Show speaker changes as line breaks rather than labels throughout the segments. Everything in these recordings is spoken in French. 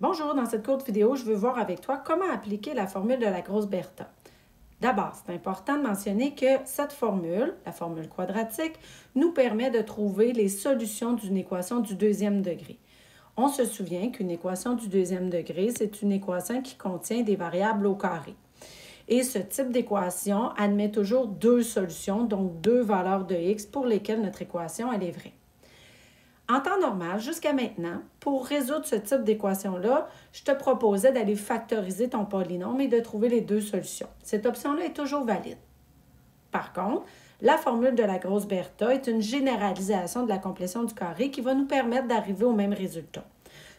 Bonjour, dans cette courte vidéo, je veux voir avec toi comment appliquer la formule de la grosse Bertha. D'abord, c'est important de mentionner que cette formule, la formule quadratique, nous permet de trouver les solutions d'une équation du deuxième degré. On se souvient qu'une équation du deuxième degré, c'est une équation qui contient des variables au carré. Et ce type d'équation admet toujours deux solutions, donc deux valeurs de x pour lesquelles notre équation est vraie. En temps normal, jusqu'à maintenant, pour résoudre ce type d'équation-là, je te proposais d'aller factoriser ton polynôme et de trouver les deux solutions. Cette option-là est toujours valide. Par contre, la formule de la grosse Bertha est une généralisation de la complétion du carré qui va nous permettre d'arriver au même résultat.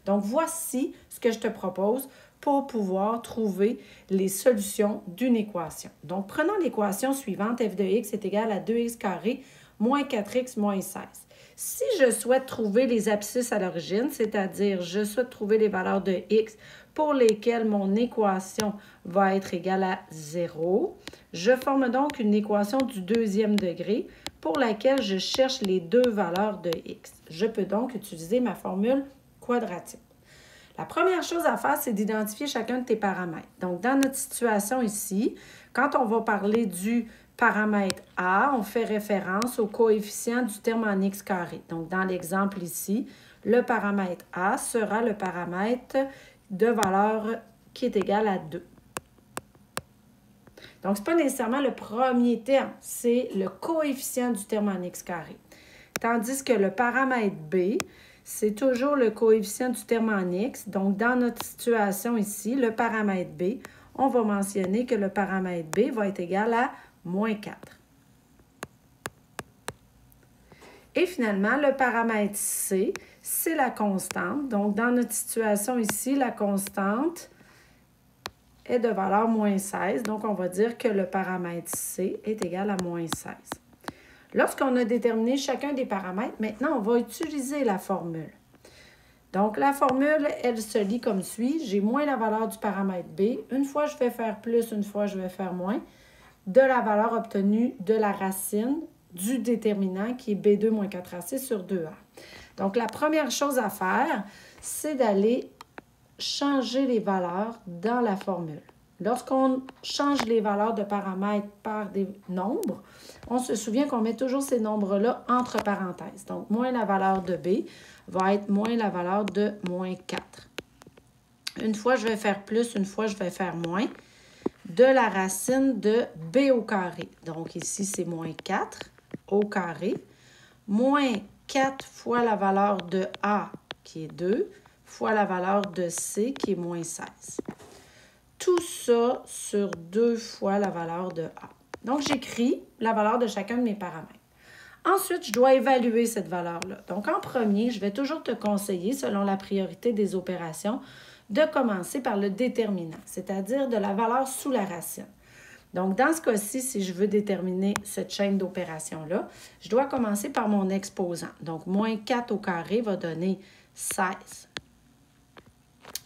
Donc, voici ce que je te propose pour pouvoir trouver les solutions d'une équation. Donc, prenons l'équation suivante, f de x est égal à 2x carré moins 4x moins 16. Si je souhaite trouver les abscisses à l'origine, c'est-à-dire je souhaite trouver les valeurs de x pour lesquelles mon équation va être égale à 0, je forme donc une équation du deuxième degré pour laquelle je cherche les deux valeurs de x. Je peux donc utiliser ma formule quadratique. La première chose à faire, c'est d'identifier chacun de tes paramètres. Donc, dans notre situation ici, quand on va parler du paramètre On fait référence au coefficient du terme en x carré. Donc, dans l'exemple ici, le paramètre A sera le paramètre de valeur qui est égal à 2. Donc, ce n'est pas nécessairement le premier terme, c'est le coefficient du terme en x carré. Tandis que le paramètre B, c'est toujours le coefficient du terme en x. Donc, dans notre situation ici, le paramètre B, on va mentionner que le paramètre B va être égal à moins 4. Et finalement, le paramètre C, c'est la constante. Donc, dans notre situation ici, la constante est de valeur moins 16. Donc, on va dire que le paramètre C est égal à moins 16. Lorsqu'on a déterminé chacun des paramètres, maintenant, on va utiliser la formule. Donc, la formule, elle se lit comme suit. J'ai moins la valeur du paramètre B. Une fois, je vais faire plus, une fois, je vais faire moins de la valeur obtenue de la racine du déterminant qui est B2 moins 4AC sur 2A. Donc, la première chose à faire, c'est d'aller changer les valeurs dans la formule. Lorsqu'on change les valeurs de paramètres par des nombres, on se souvient qu'on met toujours ces nombres-là entre parenthèses. Donc, moins la valeur de B va être moins la valeur de moins 4. Une fois, je vais faire plus, une fois, je vais faire moins de la racine de b au carré. Donc ici, c'est moins 4 au carré, moins 4 fois la valeur de a, qui est 2, fois la valeur de c, qui est moins 16. Tout ça sur 2 fois la valeur de a. Donc, j'écris la valeur de chacun de mes paramètres. Ensuite, je dois évaluer cette valeur-là. Donc, en premier, je vais toujours te conseiller, selon la priorité des opérations, de commencer par le déterminant, c'est-à-dire de la valeur sous la racine. Donc, dans ce cas-ci, si je veux déterminer cette chaîne d'opérations-là, je dois commencer par mon exposant. Donc, moins 4 au carré va donner 16.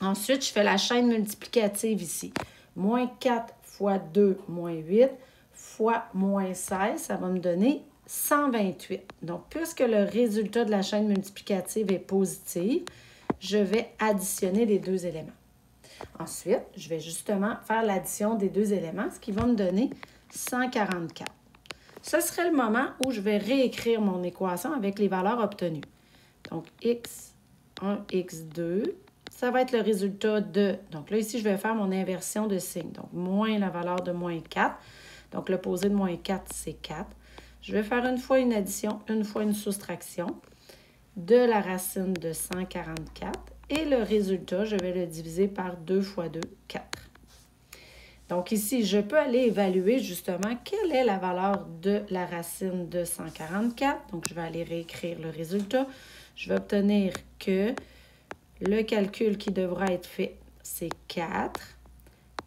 Ensuite, je fais la chaîne multiplicative ici. Moins 4 fois 2, moins 8, fois moins 16, ça va me donner 128. Donc, puisque le résultat de la chaîne multiplicative est positif, je vais additionner les deux éléments. Ensuite, je vais justement faire l'addition des deux éléments, ce qui va me donner 144. Ce serait le moment où je vais réécrire mon équation avec les valeurs obtenues. Donc, x1, x2, ça va être le résultat de... Donc là, ici, je vais faire mon inversion de signe. Donc, moins la valeur de moins 4. Donc, l'opposé de moins 4, c'est 4. Je vais faire une fois une addition, une fois une soustraction de la racine de 144 et le résultat, je vais le diviser par 2 fois 2, 4. Donc ici, je peux aller évaluer justement quelle est la valeur de la racine de 144. Donc je vais aller réécrire le résultat. Je vais obtenir que le calcul qui devra être fait, c'est 4.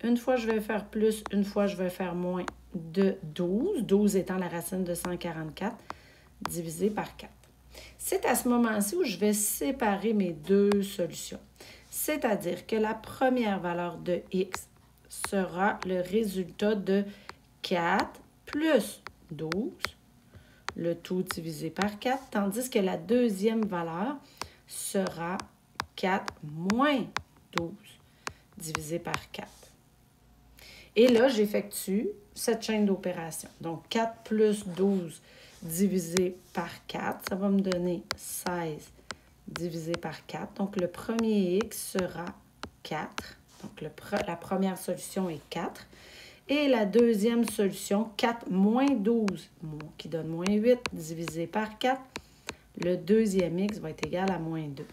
Une fois, je vais faire plus, une fois, je vais faire moins de 12. 12 étant la racine de 144 divisé par 4. C'est à ce moment-ci où je vais séparer mes deux solutions. C'est-à-dire que la première valeur de x sera le résultat de 4 plus 12, le tout divisé par 4, tandis que la deuxième valeur sera 4 moins 12 divisé par 4. Et là, j'effectue cette chaîne d'opération. Donc, 4 plus 12 divisé par 4, ça va me donner 16 divisé par 4. Donc, le premier x sera 4. Donc, la première solution est 4. Et la deuxième solution, 4 moins 12, qui donne moins 8, divisé par 4. Le deuxième x va être égal à moins 2.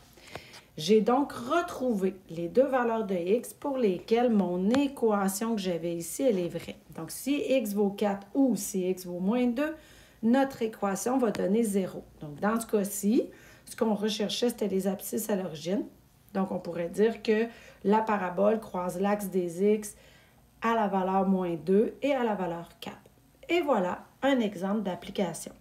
J'ai donc retrouvé les deux valeurs de x pour lesquelles mon équation que j'avais ici, elle est vraie. Donc, si x vaut 4 ou si x vaut moins 2, notre équation va donner 0. Donc, dans ce cas-ci, ce qu'on recherchait, c'était les abscisses à l'origine. Donc, on pourrait dire que la parabole croise l'axe des x à la valeur moins 2 et à la valeur 4. Et voilà un exemple d'application.